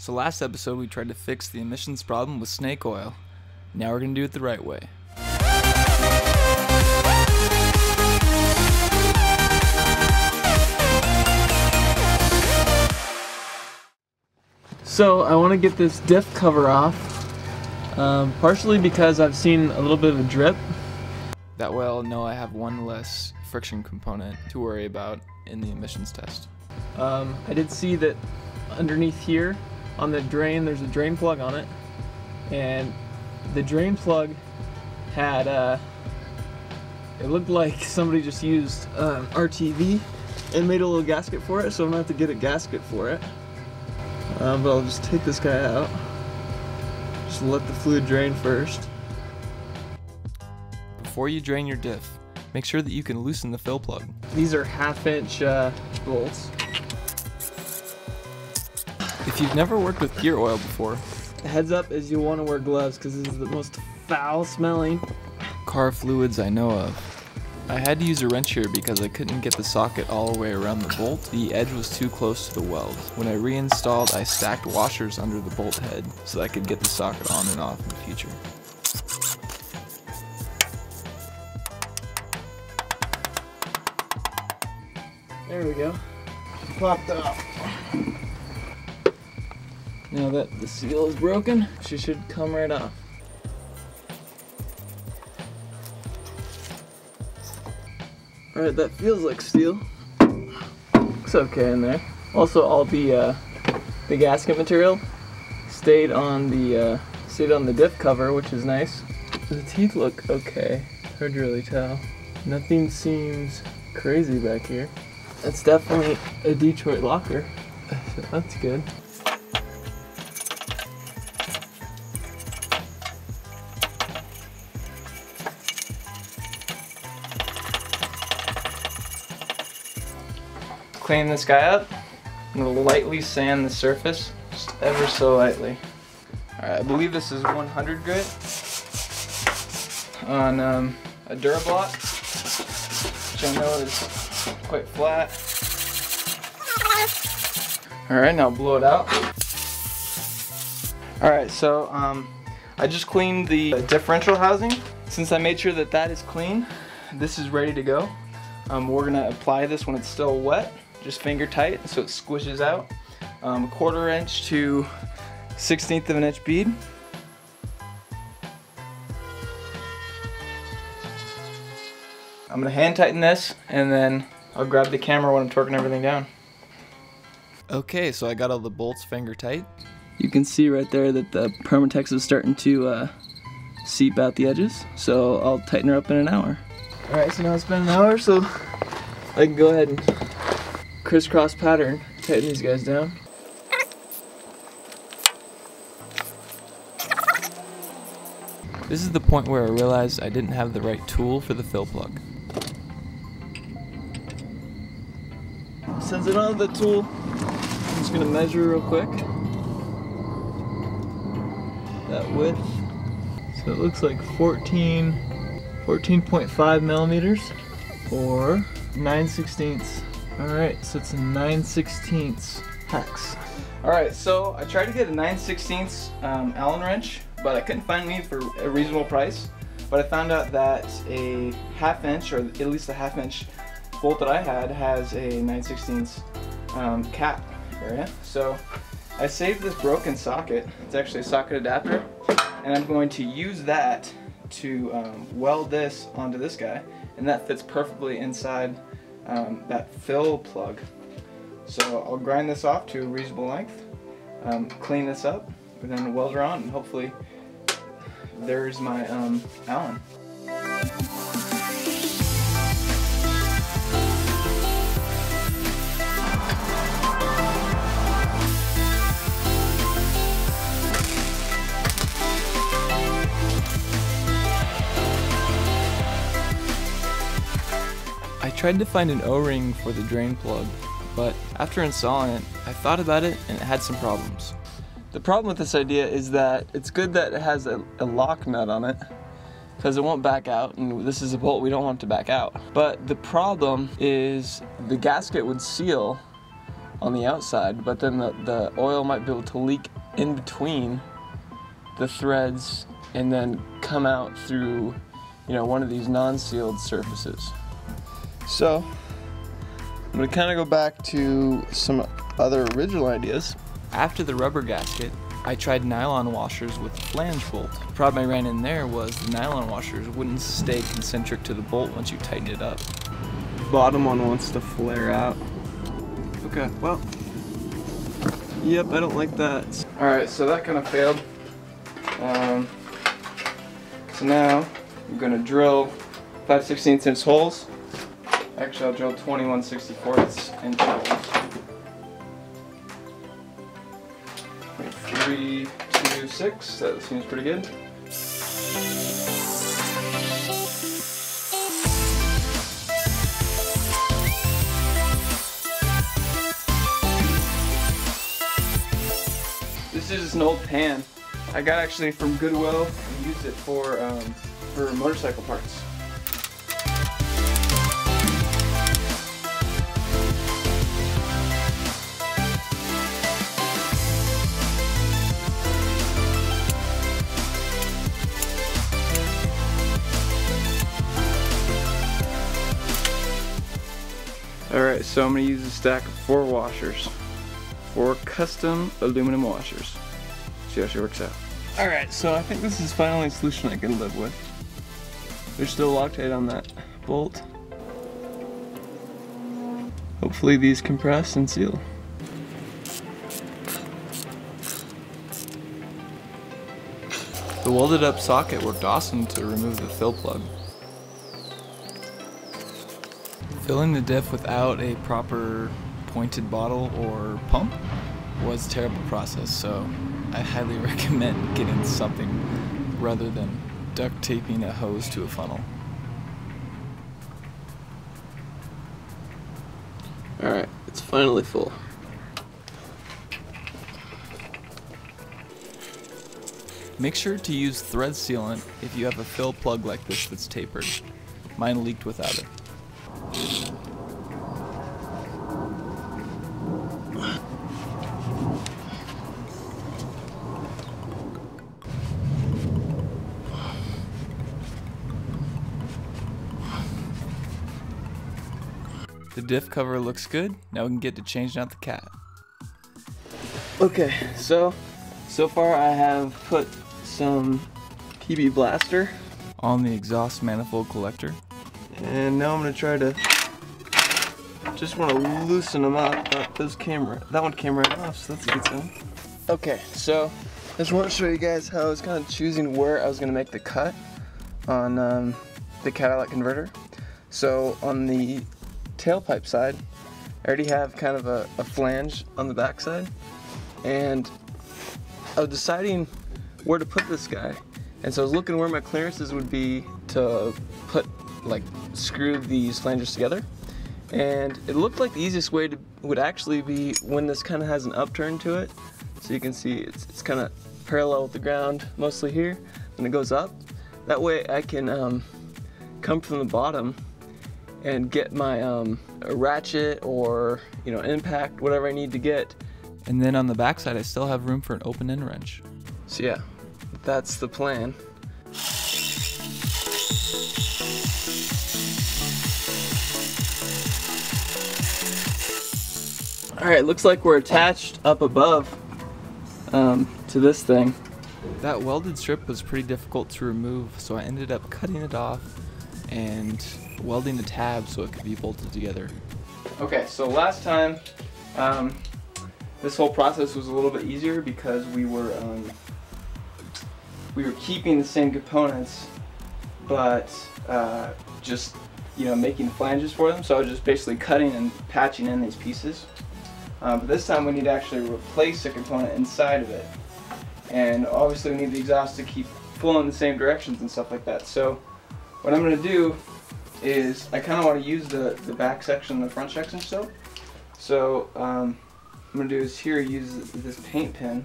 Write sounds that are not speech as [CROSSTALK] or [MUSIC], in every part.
So last episode we tried to fix the emissions problem with snake oil. Now we're gonna do it the right way. So I want to get this diff cover off, um, partially because I've seen a little bit of a drip. That way I'll know I have one less friction component to worry about in the emissions test. Um, I did see that underneath here on the drain there's a drain plug on it. And the drain plug had uh, it looked like somebody just used um, RTV and made a little gasket for it so I'm gonna have to get a gasket for it. Um, but I'll just take this guy out. Just let the fluid drain first. Before you drain your diff make sure that you can loosen the fill plug. These are half inch uh, bolts if you've never worked with gear oil before, heads up is you'll want to wear gloves because this is the most foul smelling car fluids I know of. I had to use a wrench here because I couldn't get the socket all the way around the bolt. The edge was too close to the weld. When I reinstalled, I stacked washers under the bolt head so I could get the socket on and off in the future. There we go. Popped off. Now that the seal is broken, she should come right off. Alright, that feels like steel. Looks okay in there. Also, all the uh, the gasket material stayed on the uh, stayed on the diff cover, which is nice. The teeth look okay. Hard to really tell. Nothing seems crazy back here. That's definitely a Detroit locker. [LAUGHS] That's good. Clean this guy up. I'm gonna lightly sand the surface, just ever so lightly. Alright, I believe this is 100 grit on um, a Durablock, which I know is quite flat. Alright, now blow it out. Alright, so um, I just cleaned the differential housing. Since I made sure that that is clean, this is ready to go. Um, we're gonna apply this when it's still wet just finger tight so it squishes out. Um, a quarter inch to 16th of an inch bead. I'm gonna hand tighten this and then I'll grab the camera when I'm torquing everything down. Okay, so I got all the bolts finger tight. You can see right there that the Permatex is starting to uh, seep out the edges, so I'll tighten her up in an hour. Alright, so now it's been an hour, so I can go ahead and crisscross pattern, tighten these guys down. This is the point where I realized I didn't have the right tool for the fill plug. Since I don't have the tool, I'm just gonna measure real quick. That width. So it looks like 14, 14.5 millimeters or 9 sixteenths Alright, so it's a 9 16 hex. Alright, so I tried to get a 9 16 um, Allen wrench, but I couldn't find any for a reasonable price. But I found out that a half inch, or at least a half inch bolt that I had, has a 9 16 um, cap area. So I saved this broken socket. It's actually a socket adapter. And I'm going to use that to um, weld this onto this guy. And that fits perfectly inside um, that fill plug. So I'll grind this off to a reasonable length, um, clean this up, and then weld her on, and hopefully there's my um, Allen. Tried to find an O-ring for the drain plug, but after installing it, I thought about it and it had some problems. The problem with this idea is that it's good that it has a, a lock nut on it because it won't back out and this is a bolt we don't want to back out. But the problem is the gasket would seal on the outside, but then the, the oil might be able to leak in between the threads and then come out through, you know, one of these non-sealed surfaces. So, I'm gonna kind of go back to some other original ideas. After the rubber gasket, I tried nylon washers with a flange bolt. The problem I ran in there was the nylon washers wouldn't stay concentric to the bolt once you tightened it up. Bottom one wants to flare out. Okay, well, yep, I don't like that. All right, so that kind of failed. Um, so now I'm gonna drill 5 16 inch holes. Actually, I'll drill 21 64 inch holes. Three, two, six. That seems pretty good. This is an old pan. I got actually from Goodwill and used it for um, for motorcycle parts. So I'm going to use a stack of four washers. Four custom aluminum washers. See how she works out. Alright, so I think this is finally a solution I can live with. There's still Loctite on that bolt. Hopefully these compress and seal. The welded up socket worked awesome to remove the fill plug. Filling the diff without a proper pointed bottle or pump was a terrible process, so I highly [LAUGHS] recommend getting something rather than duct taping a hose to a funnel. Alright, it's finally full. Make sure to use thread sealant if you have a fill plug like this that's tapered. Mine leaked without it. Diff cover looks good. Now we can get to changing out the cat. Okay, so so far I have put some PB Blaster On the exhaust manifold collector, and now I'm gonna try to just want to loosen them up. Uh, those camera, that one came right off, so that's a good sign. Okay, so I just want to show you guys how I was kind of choosing where I was gonna make the cut on um, the catalytic converter. So on the tailpipe side, I already have kind of a, a flange on the back side, and I was deciding where to put this guy. And so I was looking where my clearances would be to put, like, screw these flanges together. And it looked like the easiest way to, would actually be when this kind of has an upturn to it. So you can see it's, it's kind of parallel with the ground, mostly here, and it goes up. That way I can um, come from the bottom and get my um, ratchet or you know impact, whatever I need to get. and then on the backside, I still have room for an open end wrench. So yeah, that's the plan. All right, looks like we're attached up above um, to this thing. That welded strip was pretty difficult to remove, so I ended up cutting it off and welding the tab so it could be bolted together. Okay, so last time, um, this whole process was a little bit easier because we were um, we were keeping the same components, but uh, just you know making flanges for them. So I was just basically cutting and patching in these pieces. Uh, but this time we need to actually replace a component inside of it, and obviously we need the exhaust to keep full in the same directions and stuff like that. So what I'm going to do is I kind of want to use the, the back section and the front section still. So um, I'm going to do is here use this paint pen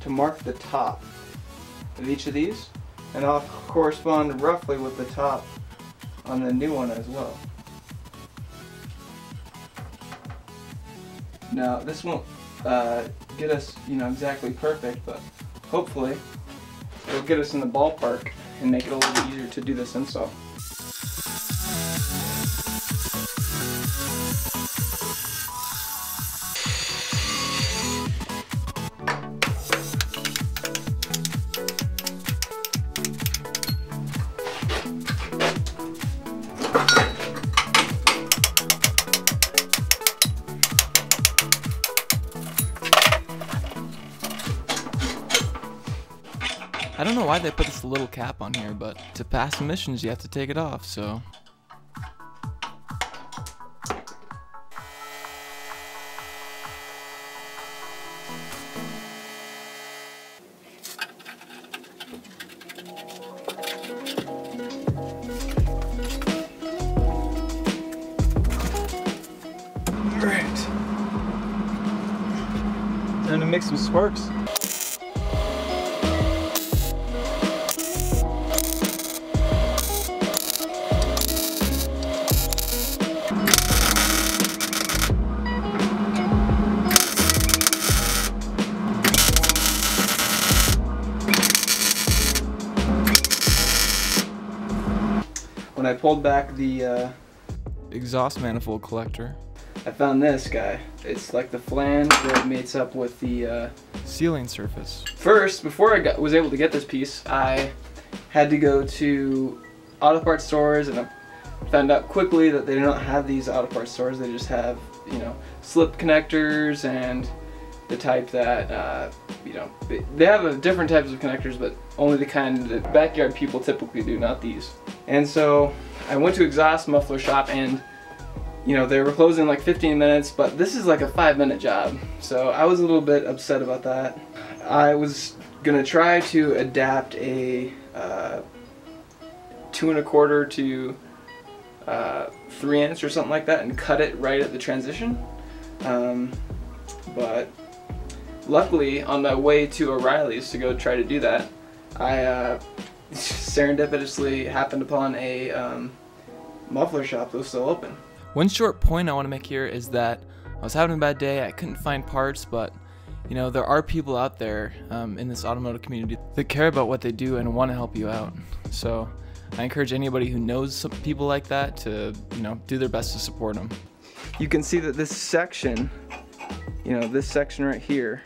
to mark the top of each of these and I'll correspond roughly with the top on the new one as well. Now this won't uh, get us, you know, exactly perfect, but hopefully it'll get us in the ballpark and make it a little easier to do this install. They put this little cap on here, but to pass missions, you have to take it off, so. Alright. Time to mix some sparks. Pulled back the uh, Exhaust manifold collector. I found this guy. It's like the flange that mates up with the. Uh... Sealing surface. First, before I got, was able to get this piece, I had to go to auto parts stores and I found out quickly that they do not have these auto parts stores. They just have, you know, slip connectors and the type that, uh, you know, they, they have a different types of connectors, but only the kind that backyard people typically do, not these. And so I went to exhaust muffler shop and you know, they were closing in like 15 minutes, but this is like a five minute job. So I was a little bit upset about that. I was gonna try to adapt a uh, two and a quarter to uh, three inch or something like that and cut it right at the transition. Um, but luckily, on my way to O'Reilly's to go try to do that, I uh, [LAUGHS] serendipitously happened upon a um, muffler shop that was still open. One short point I want to make here is that I was having a bad day, I couldn't find parts, but you know, there are people out there um, in this automotive community that care about what they do and want to help you out. So I encourage anybody who knows some people like that to, you know, do their best to support them. You can see that this section, you know, this section right here,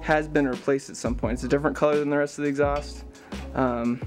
has been replaced at some point. It's a different color than the rest of the exhaust. Um,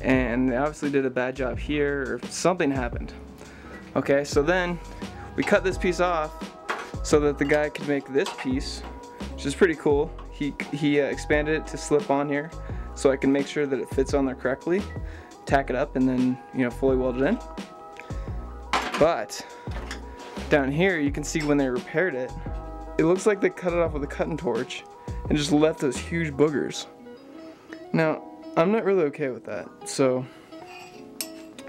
and they obviously did a bad job here, or something happened. Okay, so then we cut this piece off so that the guy could make this piece, which is pretty cool. He, he uh, expanded it to slip on here so I can make sure that it fits on there correctly, tack it up, and then, you know, fully weld it in. But down here, you can see when they repaired it, it looks like they cut it off with a cutting torch and just left those huge boogers. Now, I'm not really okay with that, so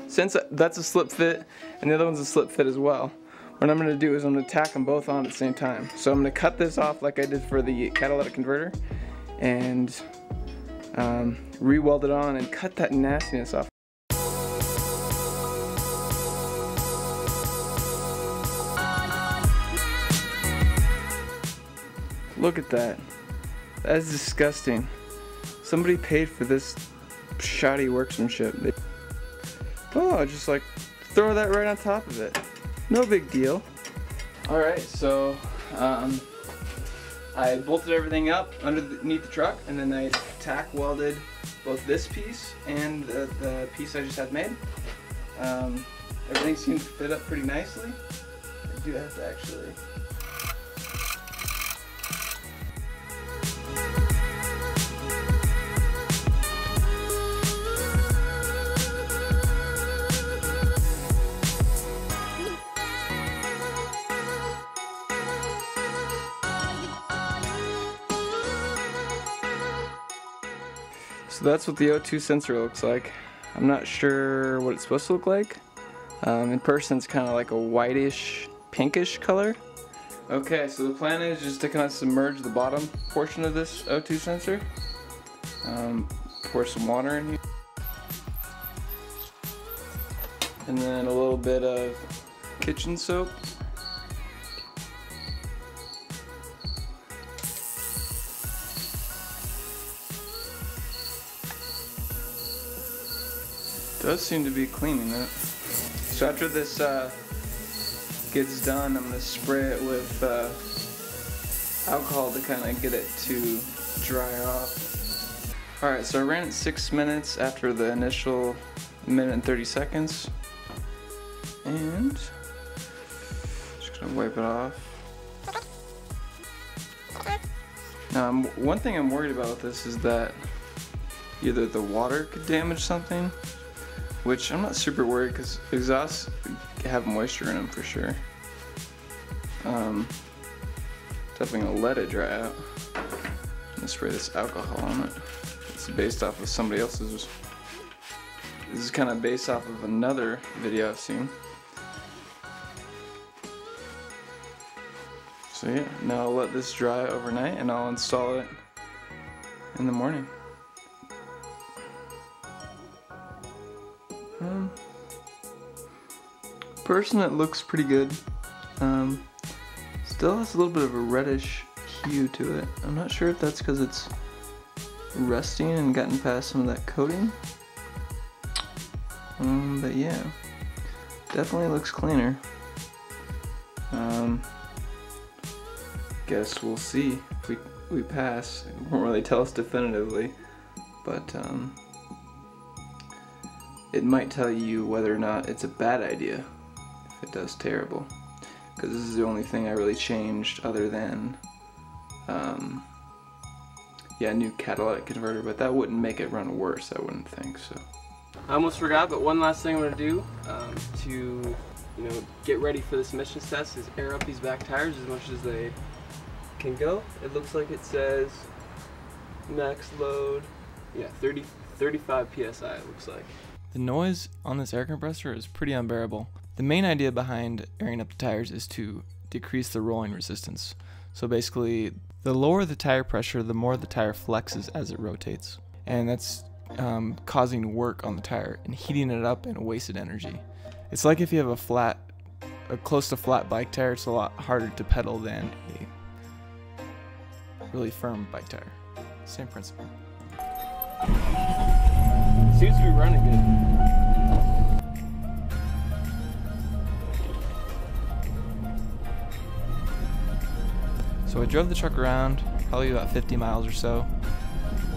since that's a slip fit and the other one's a slip fit as well, what I'm going to do is I'm to tack them both on at the same time. So I'm to cut this off like I did for the catalytic converter and um, re-weld it on and cut that nastiness off. Look at that. That is disgusting. Somebody paid for this shoddy workmanship. Oh, just like throw that right on top of it. No big deal. All right, so um, I bolted everything up underneath the truck and then I tack welded both this piece and the, the piece I just had made. Um, everything seems to fit up pretty nicely. I do have to actually So that's what the O2 sensor looks like. I'm not sure what it's supposed to look like. Um, in person it's kind of like a whitish, pinkish color. Okay, so the plan is just to kind of submerge the bottom portion of this O2 sensor. Um, pour some water in here. And then a little bit of kitchen soap. Does seem to be cleaning it. So after this uh, gets done, I'm gonna spray it with uh, alcohol to kind of get it to dry off. All right, so I ran it six minutes after the initial minute and 30 seconds. And just gonna wipe it off. Now, one thing I'm worried about with this is that either the water could damage something, which I'm not super worried because exhausts have moisture in them for sure. Um, definitely gonna let it dry out. Gonna spray this alcohol on it. It's based off of somebody else's. This is kind of based off of another video I've seen. So yeah, now I'll let this dry overnight and I'll install it in the morning. Um, person, it looks pretty good. Um, still has a little bit of a reddish hue to it. I'm not sure if that's because it's rusting and gotten past some of that coating. Um, but yeah, definitely looks cleaner. Um, guess we'll see if we, we pass. It won't really tell us definitively, but um, it might tell you whether or not it's a bad idea if it does terrible. Because this is the only thing I really changed other than, um, yeah, new catalytic converter, but that wouldn't make it run worse, I wouldn't think, so. I almost forgot, but one last thing I'm gonna do um, to, you know, get ready for this emissions test is air up these back tires as much as they can go. It looks like it says max load, yeah, 30, 35 psi. It looks like. The noise on this air compressor is pretty unbearable. The main idea behind airing up the tires is to decrease the rolling resistance. So basically, the lower the tire pressure, the more the tire flexes as it rotates. And that's um, causing work on the tire and heating it up and wasted energy. It's like if you have a flat, a close to flat bike tire, it's a lot harder to pedal than a really firm bike tire. Same principle. Seems to be running good. So I drove the truck around, probably about 50 miles or so,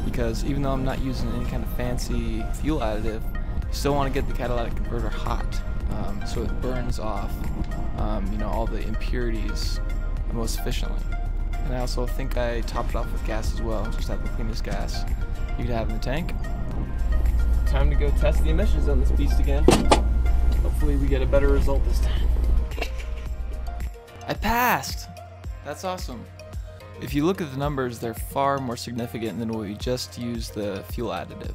because even though I'm not using any kind of fancy fuel additive, you still want to get the catalytic converter hot, um, so it burns off, um, you know, all the impurities most efficiently. And I also think I topped it off with gas as well, just have the cleanest gas you could have in the tank. Time to go test the emissions on this beast again. Hopefully we get a better result this time. I passed! That's awesome. If you look at the numbers, they're far more significant than when we just used the fuel additive.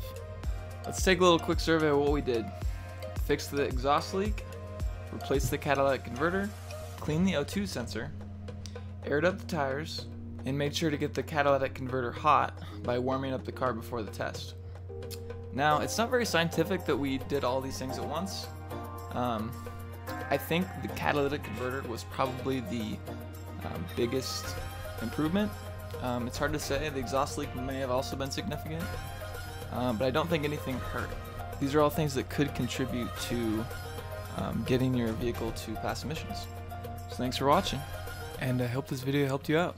Let's take a little quick survey of what we did. Fix the exhaust leak, replace the catalytic converter, clean the O2 sensor, aired up the tires, and made sure to get the catalytic converter hot by warming up the car before the test. Now, it's not very scientific that we did all these things at once. Um, I think the catalytic converter was probably the um, biggest improvement. Um, it's hard to say. The exhaust leak may have also been significant, um, but I don't think anything hurt. These are all things that could contribute to um, getting your vehicle to pass emissions. So thanks for watching, and I hope this video helped you out.